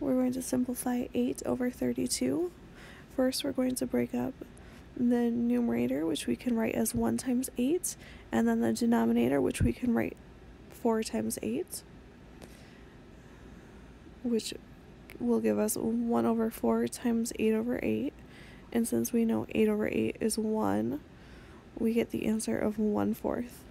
we're going to simplify 8 over 32. First, we're going to break up the numerator, which we can write as 1 times 8, and then the denominator, which we can write 4 times 8, which will give us 1 over 4 times 8 over 8. And since we know 8 over 8 is 1, we get the answer of 1 fourth.